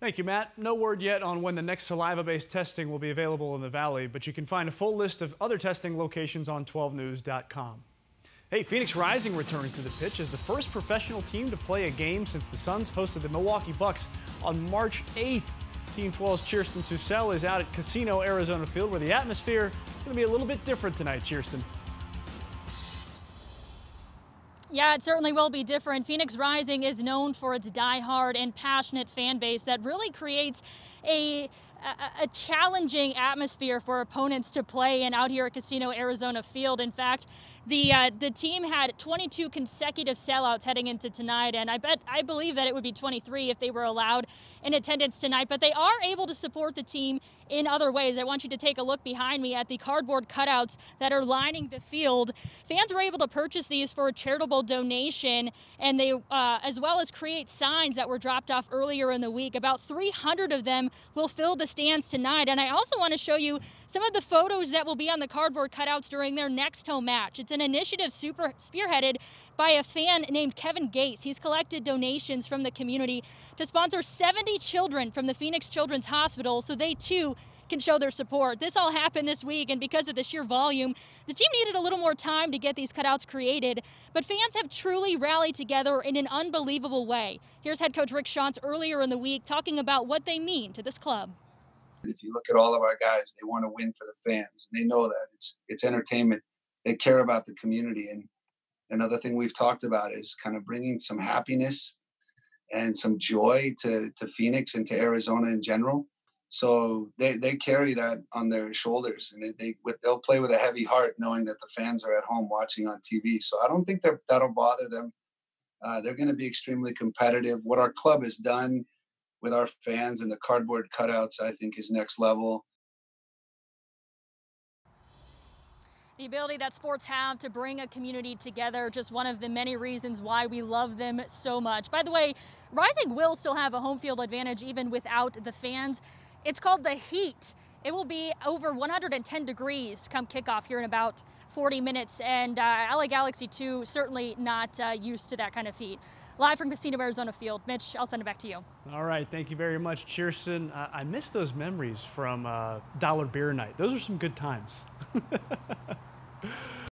Thank you, Matt. No word yet on when the next saliva-based testing will be available in the Valley, but you can find a full list of other testing locations on 12news.com. Hey, Phoenix Rising returns to the pitch as the first professional team to play a game since the Suns hosted the Milwaukee Bucks on March 8th. Team 12's Kirsten Susel is out at Casino Arizona Field where the atmosphere is going to be a little bit different tonight, Kirsten. Yeah, it certainly will be different. Phoenix Rising is known for its die-hard and passionate fan base that really creates a a, challenging atmosphere for opponents to play in out here at Casino Arizona Field. In fact, the uh, the team had 22 consecutive sellouts heading into tonight, and I bet I believe that it would be 23 if they were allowed in attendance tonight. But they are able to support the team in other ways. I want you to take a look behind me at the cardboard cutouts that are lining the field. Fans were able to purchase these for a charitable donation, and they uh, as well as create signs that were dropped off earlier in the week. About 300 of them will fill the stands tonight. And I also want to show you some of the photos that will be on the cardboard cutouts during their next home match. It's an initiative super spearheaded by a fan named Kevin Gates. He's collected donations from the community to sponsor 70 children from the Phoenix Children's Hospital so they too can show their support. This all happened this week, and because of the sheer volume, the team needed a little more time to get these cutouts created. But fans have truly rallied together in an unbelievable way. Here's head coach Rick Schantz earlier in the week talking about what they mean to this club. If you look at all of our guys, they want to win for the fans. They know that it's it's entertainment. They care about the community, and another thing we've talked about is kind of bringing some happiness and some joy to, to Phoenix and to Arizona in general. So they, they carry that on their shoulders and they, they'll play with a heavy heart knowing that the fans are at home watching on TV. So I don't think that'll bother them. Uh, they're going to be extremely competitive. What our club has done with our fans and the cardboard cutouts, I think, is next level. The ability that sports have to bring a community together, just one of the many reasons why we love them so much. By the way, Rising will still have a home field advantage even without the fans. It's called the heat. It will be over 110 degrees come kickoff here in about 40 minutes, and uh, LA Galaxy 2 certainly not uh, used to that kind of heat. Live from Casino Arizona Field. Mitch, I'll send it back to you. All right. Thank you very much, Kirsten. Uh, I miss those memories from uh, Dollar Beer Night. Those are some good times.